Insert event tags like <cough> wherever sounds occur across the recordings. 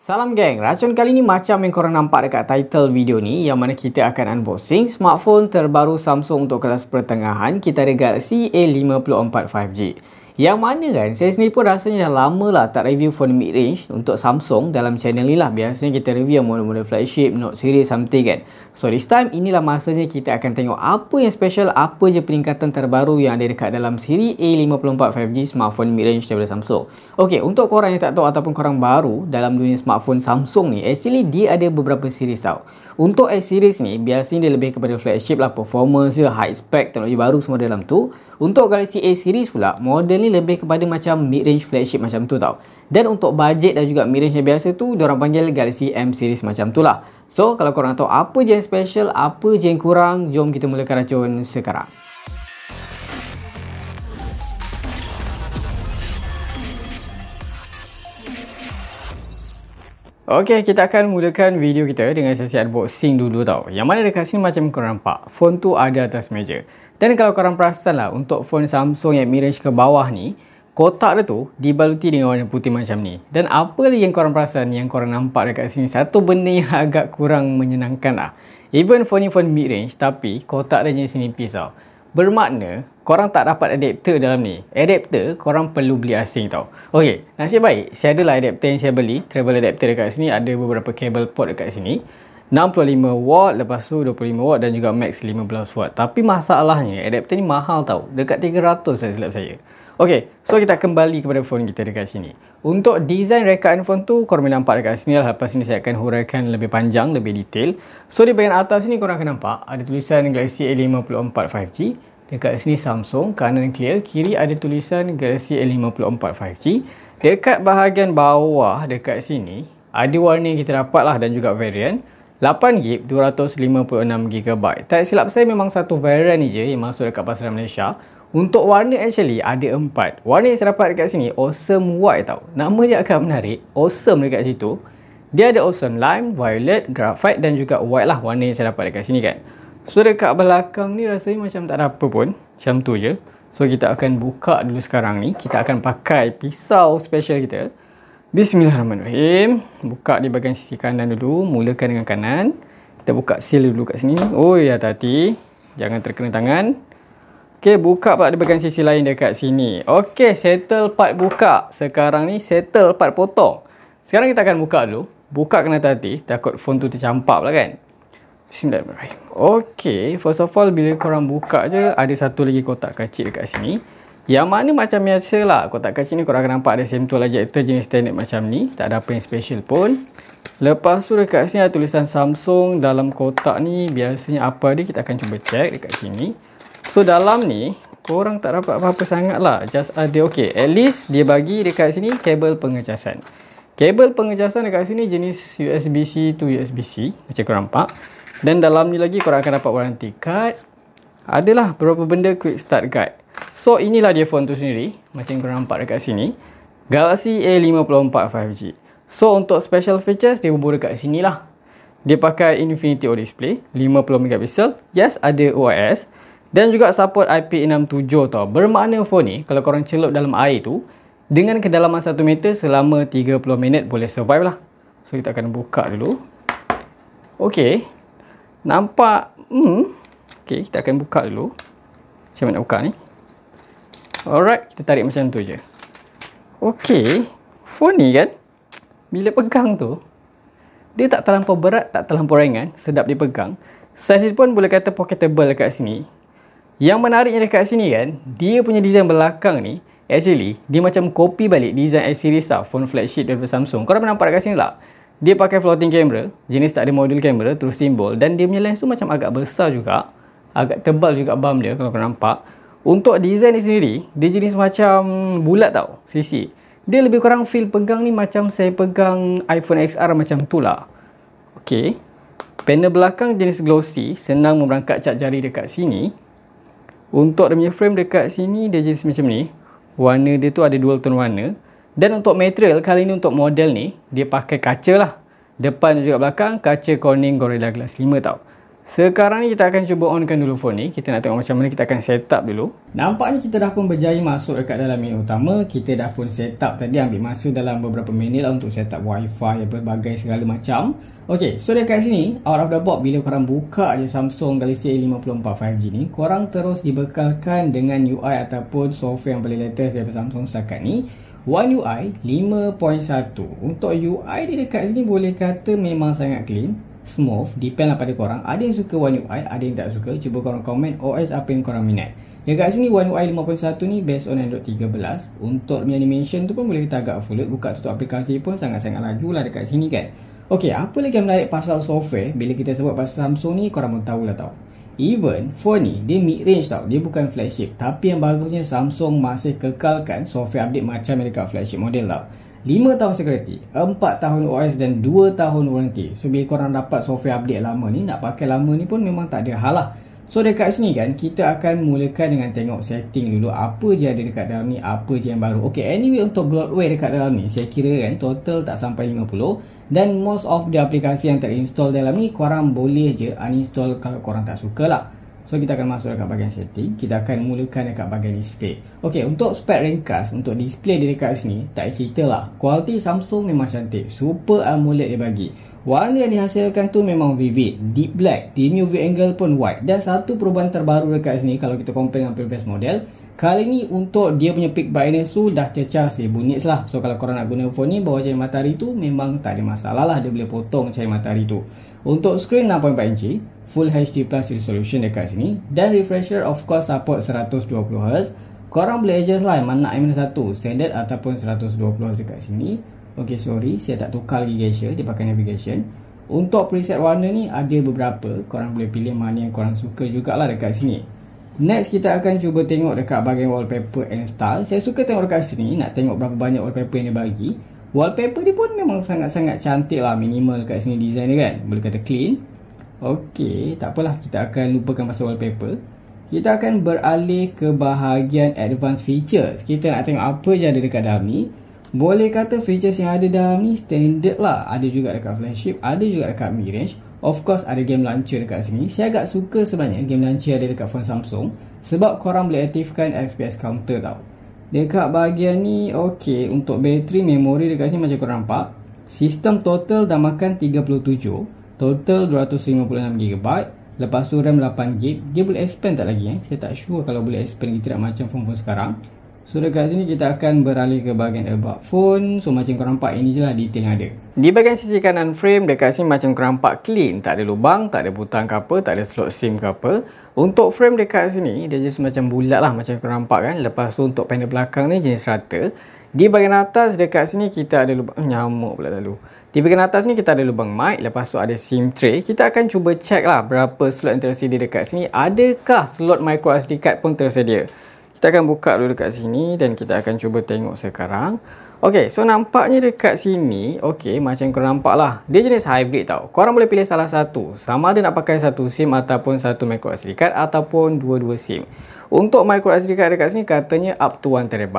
Salam geng, racun kali ni macam yang korang nampak dekat title video ni yang mana kita akan unboxing smartphone terbaru Samsung untuk kelas pertengahan kita ada Galaxy A54 5G. Yang mana kan, saya sendiri pun rasanya dah lama lah tak review phone mid-range untuk Samsung dalam channel ni lah. Biasanya kita review model-model flagship, Note series, something kan. So this time, inilah masanya kita akan tengok apa yang special, apa je peningkatan terbaru yang ada dekat dalam siri A54 5G smartphone mid-range daripada Samsung. Okay, untuk korang yang tak tahu ataupun korang baru dalam dunia smartphone Samsung ni, actually dia ada beberapa series tau. Untuk A series ni, biasanya dia lebih kepada flagship lah, performance dia, high spec, teknologi baru semua dalam tu. Untuk Galaxy A series pula, model ni lebih kepada macam mid-range flagship macam tu tau. Dan untuk budget dan juga mid-range yang biasa tu, diorang panggil Galaxy M series macam tu lah. So, kalau korang tahu apa je yang special, apa je yang kurang, jom kita mulakan racun sekarang. Okey, kita akan mulakan video kita dengan sesi unboxing dulu tau. Yang mana dekat sini macam korang nampak, phone tu ada atas meja. Dan kalau korang perasan lah untuk phone Samsung yang mid-range ke bawah ni, kotak dia tu dibaluti dengan warna putih macam ni. Dan apa lagi yang korang perasan yang korang nampak dekat sini, satu benda yang <laughs> agak kurang menyenangkan lah. Even phone ni phone mid-range tapi kotak dia jenis nipis tau. Bermakna korang tak dapat adapter dalam ni. Adapter korang perlu beli asing tau. Okey, nasib baik saya adalah adapter yang saya beli. Travel adapter dekat sini ada beberapa cable port dekat sini. 65 watt lepas tu 25 watt dan juga max 15 watt. Tapi masalahnya adapter ni mahal tau. Dekat 300 saya silap saya. Ok so kita kembali kepada phone kita dekat sini. Untuk design rekaan phone tu korang boleh nampak dekat sini lah. Lepas ni saya akan huraikan lebih panjang lebih detail. So di bahagian atas ni korang akan nampak ada tulisan Galaxy A54 5G dekat sini Samsung kanan clear kiri ada tulisan Galaxy A54 5G dekat bahagian bawah dekat sini ada warna yang kita dapat lah dan juga variant 8GB 256GB Tak silap saya memang satu varian ni je yang masuk dekat pasaran Malaysia. Untuk warna actually ada empat. Warna yang saya dapat dekat sini Awesome White tau. Nama dia agak menarik. Awesome dekat situ. Dia ada Awesome Lime, Violet, Graphite dan juga White lah warna yang saya dapat dekat sini kan. So dekat belakang ni rasanya macam tak ada apa pun. Macam tu je. So kita akan buka dulu sekarang ni. Kita akan pakai pisau special kita Bismillahirrahmanirrahim. Buka di bahagian sisi kanan dulu. Mulakan dengan kanan. Kita buka seal dulu kat sini. Oh ya hati Jangan terkena tangan. Okey, buka pula di bahagian sisi lain dekat sini. Okey, settle part buka. Sekarang ni settle part potong. Sekarang kita akan buka dulu. Buka kena hati Takut phone tu tercampak pula kan. Bismillahirrahmanirrahim. Okey, first of all bila korang buka je ada satu lagi kotak kecil dekat sini. Yang mana macam biasa lah kotak kecil ni korang akan nampak ada same tool ejector jenis standard macam ni. Tak ada apa yang special pun. Lepas tu dekat sini ada tulisan Samsung dalam kotak ni. Biasanya apa dia kita akan cuba check dekat sini. So dalam ni korang tak dapat apa-apa sangat lah. Just ada ok at least dia bagi dekat sini kabel pengecasan. Kabel pengecasan dekat sini jenis USB-C to USB-C macam korang nampak. Dan dalam ni lagi korang akan dapat warranty card. Adalah beberapa benda quick start guide So inilah dia phone tu sendiri. Macam korang nampak dekat sini. Galaxy A54 5G So untuk special features dia berburu dekat sini lah Dia pakai Infinity O display 50MP Yes ada OIS Dan juga support IP67 tau. Bermakna phone ni kalau korang celup dalam air tu Dengan kedalaman 1 meter selama 30 minit boleh survive lah. So kita akan buka dulu. Okay Nampak hmm. Okay kita akan buka dulu. Macam mana nak buka ni Alright, kita tarik macam tu je. Okay, phone ni kan, bila pegang tu, dia tak terlampau berat, tak terlampau ringan, sedap dipegang. Size pun boleh kata pocketable dekat sini. Yang menariknya dekat sini kan, dia punya design belakang ni, actually, dia macam copy balik design S-series lah, phone flagship daripada Samsung. Korang nampak dekat sini lah. Dia pakai floating camera, jenis tak ada modul kamera, terus simbol. Dan dia punya lens tu macam agak besar juga. Agak tebal juga bump dia kalau korang nampak. Untuk design ni sendiri, dia jenis macam bulat tau, sisi. Dia lebih kurang feel pegang ni macam saya pegang iPhone XR macam tu lah. Okay. Panel belakang jenis glossy, senang memberangkat cat jari dekat sini. Untuk dia punya frame dekat sini, dia jenis macam ni. Warna dia tu ada dual tone warna. Dan untuk material, kali ni untuk model ni, dia pakai kaca lah. Depan juga belakang, kaca Corning Gorilla Glass 5 tau. Sekarang ni kita akan cuba onkan dulu phone ni. Kita nak tengok macam mana kita akan set up dulu. Nampaknya kita dah pun berjaya masuk dekat dalam menu utama. Kita dah pun set up tadi ambil masa dalam beberapa minit lah untuk set up wifi berbagai segala macam. Ok, so dekat sini out of the box bila korang buka je Samsung Galaxy A54 5G ni korang terus dibekalkan dengan UI ataupun software yang paling latest daripada Samsung setakat ni One UI 5.1 Untuk UI dia dekat sini boleh kata memang sangat clean smooth depend lah pada korang. Ada yang suka One UI ada yang tak suka. Cuba korang komen OS apa yang korang minat. Dekat sini One UI 5.1 ni based on Android 13 untuk animation tu pun boleh kita agak full. Buka tutup aplikasi pun sangat-sangat laju lah dekat sini kan. Ok apa lagi yang menarik pasal software? Bila kita sebut pasal Samsung ni korang pun tahulah tau. Even phone ni dia mid range tau. Dia bukan flagship. Tapi yang bagusnya Samsung masih kekalkan software update macam yang dekat flagship model tau 5 tahun security 4 tahun OS dan 2 tahun warranty. So bila korang dapat software update lama ni Nak pakai lama ni pun memang tak ada hal lah. So dekat sini kan kita akan mulakan dengan tengok setting dulu. Apa je ada dekat dalam ni Apa je yang baru. Okay anyway untuk bloatware dekat dalam ni Saya kira kan total tak sampai 50 Dan most of the aplikasi yang terinstall dalam ni Korang boleh je uninstall kalau korang tak suka lah So kita akan masuk dekat bahagian setting. Kita akan mulakan dekat bahagian display. Ok untuk spek ringkas Untuk display dia dekat sini Tak cerita lah. Kualiti Samsung memang cantik. Super AMOLED dia bagi. Warna yang dihasilkan tu memang vivid. Deep black. Dim UV angle pun white. Dan satu perubahan terbaru dekat sini Kalau kita compare dengan previous model Kali ni untuk dia punya peak brightness tu Dah cecah 1000 nits lah. So kalau korang nak guna phone ni Bawah cahaya matahari tu Memang tak ada masalah lah. Dia boleh potong cahaya matahari tu. Untuk screen 6.4 inci Full HD Plus resolution dekat sini. Dan refresher of course support 120Hz korang boleh adjust lah mana nak M1 standard ataupun 120Hz dekat sini. Ok sorry saya tak tukar lagi gesture. Dia pakai navigation. Untuk preset warna ni ada beberapa. Korang boleh pilih mana yang korang suka jugalah dekat sini next kita akan cuba tengok dekat bahagian wallpaper and style saya suka tengok dekat sini nak tengok berapa banyak wallpaper yang dia bagi wallpaper ni pun memang sangat-sangat cantik lah minimal dekat sini design dia kan boleh kata clean Okey, tak apalah kita akan lupakan pasal wallpaper. Kita akan beralih ke bahagian advanced features. Kita nak tengok apa je ada dekat dalam ni. Boleh kata features yang ada dalam ni standard lah. Ada juga dekat flagship, ada juga dekat mid range. Of course ada game launcher dekat sini. Saya agak suka sebenarnya game launcher ada dekat phone Samsung sebab korang boleh aktifkan FPS counter tau. Dekat bahagian ni okey untuk bateri memori dekat sini macam korang nampak. Sistem total dah makan 37 Total 256GB Lepas tu RAM 8GB Dia boleh expand tak lagi eh Saya tak sure kalau boleh expand tidak macam phone-phone sekarang So dekat sini kita akan beralih ke bahagian about phone. So macam korang nampak ini je lah detail yang ada. Di bahagian sisi kanan frame dekat sini macam korang nampak clean. Tak ada lubang, tak ada butang ke apa, tak ada slot SIM ke apa. Untuk frame dekat sini dia just macam bulat lah macam korang nampak kan. Lepas tu untuk panel belakang ni jenis rata. Di bahagian atas dekat sini kita ada lubang Nyamuk pula lalu. Di bahagian atas ni kita ada lubang mic, lepas tu ada SIM tray. Kita akan cuba check lah berapa slot yang tersedia dekat sini. Adakah slot micro SD card pun tersedia? Kita akan buka dulu dekat sini dan kita akan cuba tengok sekarang. Ok, so nampaknya dekat sini, ok, macam korang nampak lah. Dia jenis hybrid tau. Korang boleh pilih salah satu. Sama ada nak pakai satu SIM ataupun satu micro SD card ataupun dua-dua SIM. Untuk micro SD card dekat sini katanya up to 1TB.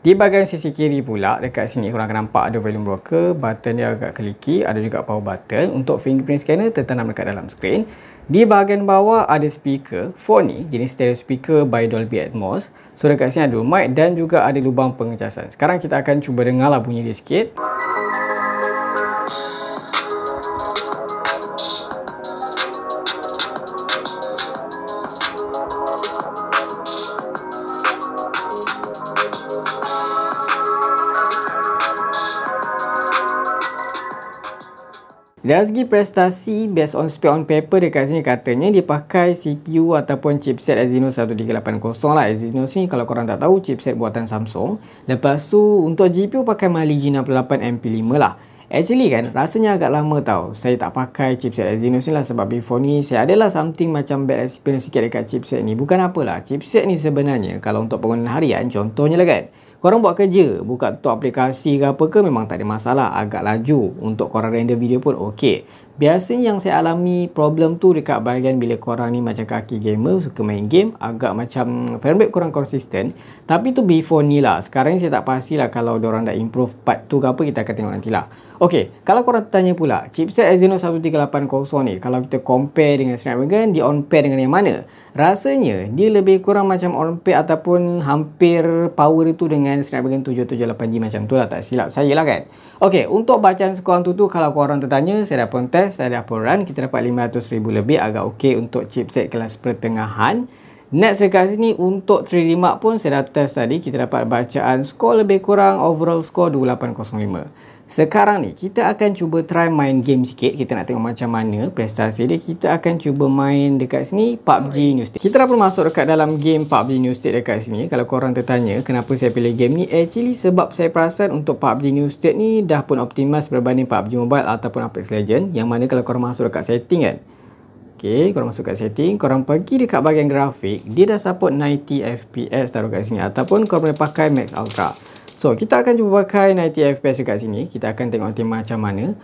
Di bahagian sisi kiri pula, dekat sini korang akan nampak ada volume rocker, button dia agak keliki, ada juga power button. Untuk fingerprint scanner tertanam dekat dalam skrin. Di bahagian bawah ada speaker, phone ni jenis stereo speaker by Dolby Atmos. So dekat sini ada mic dan juga ada lubang pengecasan. Sekarang kita akan cuba dengar lah bunyi dia sikit. Dari segi prestasi, based on spec on paper dekat sini katanya dia pakai CPU ataupun chipset Exynos 1380 lah. Exynos ni kalau korang tak tahu chipset buatan Samsung. Lepas tu untuk GPU pakai Mali G68 MP5 lah. Actually kan rasanya agak lama tau saya tak pakai chipset Exynos ni lah sebab before ni saya adalah something macam bad experience sikit dekat chipset ni. Bukan apalah, chipset ni sebenarnya kalau untuk penggunaan harian contohnya lah kan. Korang buat kerja, buka tu aplikasi ke apa ke memang tak ada masalah. Agak laju untuk korang render video pun okey. Biasanya yang saya alami problem tu dekat bahagian bila korang ni macam kaki gamer suka main game agak macam frame rate kurang konsisten. Tapi tu before ni lah. Sekarang ni saya tak pastilah kalau orang dah improve part tu ke apa kita akan tengok nantilah ok kalau korang tanya pula chipset Exynos 1380 ni kalau kita compare dengan Snapdragon dia on pair dengan yang mana? Rasanya dia lebih kurang macam on pair ataupun hampir power itu dengan Snapdragon 778G macam tu lah. Tak silap saya lah kan ok untuk bacaan skor tu tu kalau korang tertanya saya dah pun test saya dah pun run kita dapat 500,000 lebih agak ok untuk chipset kelas pertengahan next dekat sini untuk 3D Mark pun saya dah test tadi kita dapat bacaan skor lebih kurang overall skor 2805 sekarang ni kita akan cuba try main game sikit. Kita nak tengok macam mana prestasi dia. Kita akan cuba main dekat sini PUBG New State Kita dah pun masuk dekat dalam game PUBG New State dekat sini. Kalau korang tertanya kenapa saya pilih game ni? Actually sebab saya perasan untuk PUBG New State ni Dah pun optimas berbanding PUBG Mobile ataupun Apex Legend Yang mana kalau korang masuk dekat setting kan Okay, korang masuk kat setting Korang pergi dekat bahagian grafik Dia dah support 90 FPS taruh kat sini Ataupun korang boleh pakai Max Ultra So, kita akan cuba pakai 90 FPS dekat sini. Kita akan tengok nanti macam mana.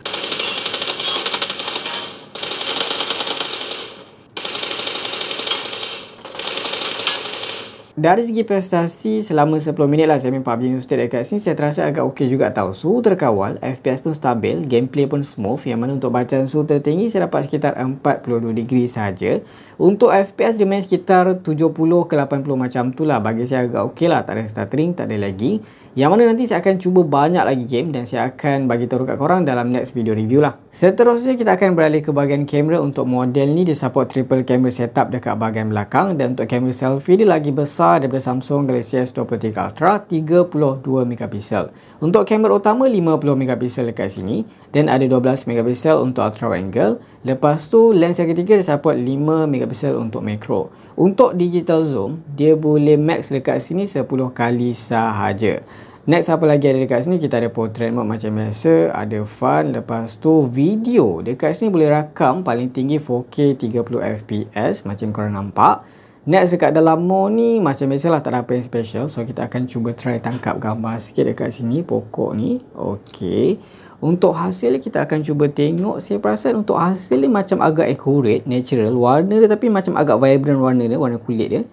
Dari segi prestasi, selama 10 minit lah saya main PUBG New State dekat sini, saya terasa agak okey juga tau. Suhu terkawal, FPS pun stabil, gameplay pun smooth. Yang mana untuk bacaan suhu tertinggi, saya dapat sekitar 42 degree saja. Untuk FPS, dia main sekitar 70 ke 80 macam tu lah. Bagi saya agak okey lah, tak ada stuttering, tak ada lagging. Yang mana nanti saya akan cuba banyak lagi game dan saya akan bagi tahu kat korang dalam next video review lah. Seterusnya kita akan beralih ke bahagian kamera untuk model ni dia support triple camera setup dekat bahagian belakang dan untuk kamera selfie dia lagi besar daripada Samsung Galaxy S23 Ultra 32 megapiksel. Untuk kamera utama 50 megapiksel dekat sini dan ada 12 megapiksel untuk ultra wide angle. Lepas tu lens yang ketiga dia support 5 megapiksel untuk macro. Untuk digital zoom dia boleh max dekat sini 10 kali sahaja. Next apa lagi ada dekat sini kita ada portrait mode macam biasa, ada fun, lepas tu video. Dekat sini boleh rakam paling tinggi 4K 30 fps macam korang nampak. Next dekat dalam mode ni macam biasalah tak ada apa yang special. So kita akan cuba try tangkap gambar sikit dekat sini pokok ni. Okey. Untuk hasil kita akan cuba tengok. Saya perasan untuk hasil ni macam agak accurate, natural. Warna dia tapi macam agak vibrant warna dia, warna kulit dia.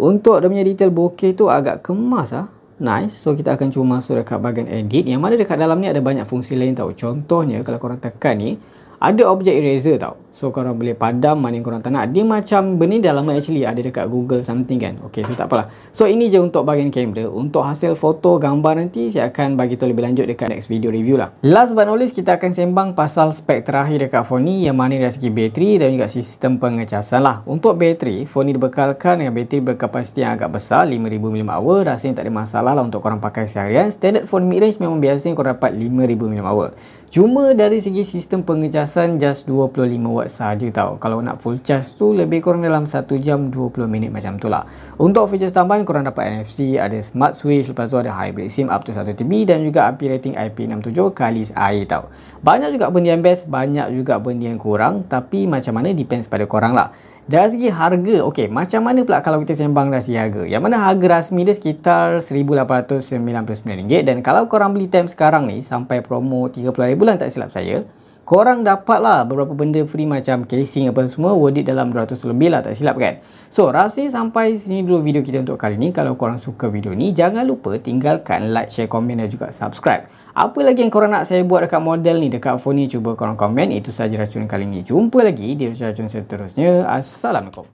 Untuk dia punya detail bokeh tu agak kemas ah nice. So kita akan cuba masuk dekat bahagian edit. Yang mana dekat dalam ni ada banyak fungsi lain tau. Contohnya kalau korang tekan ni ada objek eraser tau So korang boleh padam mana yang korang tak nak. Dia macam benda dalam actually ada dekat Google something kan. Okay so tak apalah. So ini je untuk bahagian kamera. Untuk hasil foto gambar nanti saya akan bagi tahu lebih lanjut dekat next video review lah. Last but not least kita akan sembang pasal spek terakhir dekat phone ni yang mana dari segi bateri dan juga sistem pengecasan lah. Untuk bateri, phone ni dibekalkan dengan bateri berkapasiti yang agak besar 5000 mAh. Rasanya tak ada masalah lah untuk korang pakai seharian. Standard phone mid range memang biasanya korang dapat 5000 mAh. Cuma dari segi sistem pengecasan just 25 watt saja tau. Kalau nak full charge tu lebih kurang dalam 1 jam 20 minit macam tu lah. Untuk features tambahan korang dapat NFC, ada smart switch, lepas tu ada hybrid SIM up to 1TB dan juga api rating IP67 kali air tau. Banyak juga benda yang best, banyak juga benda yang kurang tapi macam mana depends pada korang lah. Dari segi harga, okey, macam mana pula kalau kita sembang dari segi harga? Yang mana harga rasmi dia sekitar RM1,899. Dan kalau korang beli time sekarang ni sampai promo RM30,000 lah tak silap saya, korang dapat lah beberapa benda free macam casing apa semua worth it dalam 200 lebih lah tak silap kan? So rasanya sampai sini dulu video kita untuk kali ni. Kalau korang suka video ni jangan lupa tinggalkan like, share, komen dan juga subscribe apa lagi yang korang nak saya buat dekat model ni dekat phone ni? Cuba korang komen. Itu sahaja racun kali ni. Jumpa lagi di racun seterusnya. Assalamualaikum